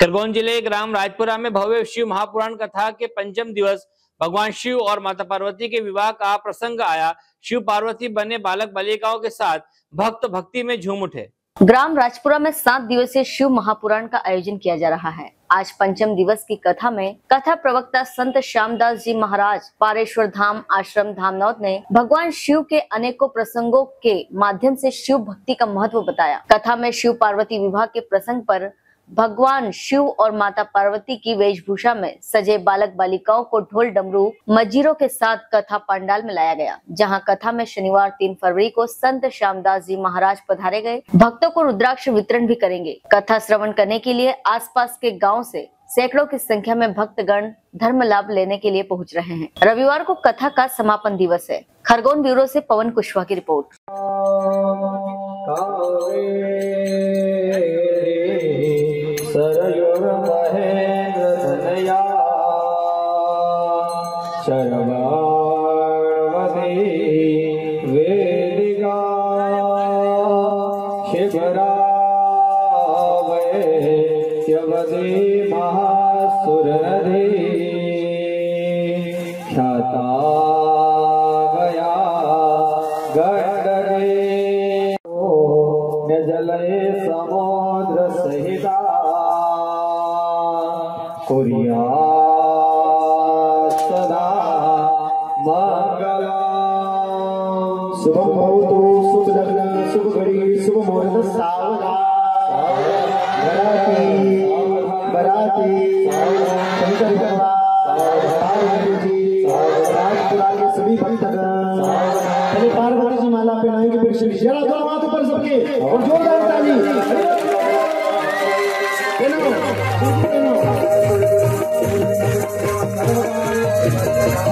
खरगोन ज़िले ग्राम राजपुरा में भव्य शिव महापुराण कथा के पंचम दिवस भगवान शिव और माता पार्वती के विवाह का प्रसंग आया। शिव पार्वती बने बालक बालिकाओं के साथ भक्त भक्ति में झूम उठे। ग्राम राजपुरा में सात दिवसीय शिव महापुराण का आयोजन किया जा रहा है। आज पंचम दिवस की कथा में कथा प्रवक्ता संत श्यामदास जी महाराज पारेश्वर धाम आश्रम धामनौत ने भगवान शिव के अनेकों प्रसंगों के माध्यम से शिव भक्ति का महत्व बताया। कथा में शिव पार्वती विवाह के प्रसंग पर भगवान शिव और माता पार्वती की वेशभूषा में सजे बालक बालिकाओं को ढोल डमरू, मजीरों के साथ कथा पंडाल में लाया गया, जहाँ कथा में शनिवार तीन फरवरी को संत श्यामदास जी महाराज पधारे गए। भक्तों को रुद्राक्ष वितरण भी करेंगे। कथा श्रवण करने के लिए आसपास के गाँव से सैकड़ों की संख्या में भक्तगण धर्म लाभ लेने के लिए पहुँच रहे हैं। रविवार को कथा का समापन दिवस है। खरगोन ब्यूरो से पवन कुशवाहा की रिपोर्ट। सरयोर्महेन्द्रधनया शर्वाणवती वेदिका। शिवरावैत्यवती महासुरनदी ख्याता कुर्या सदा मंगला। शुभम भवतु शुभ लग्न शुभ घड़ी शुभ मुहूर्त। सावधान। बराती बराती शंकर भगवान पार्वती जी राजपुरा के सभी भक्तगण पहले पार्वती जी माला पहनाएँगे फिर श्री जरा दो हाथ ऊपर सबके। और जोरदार ताली।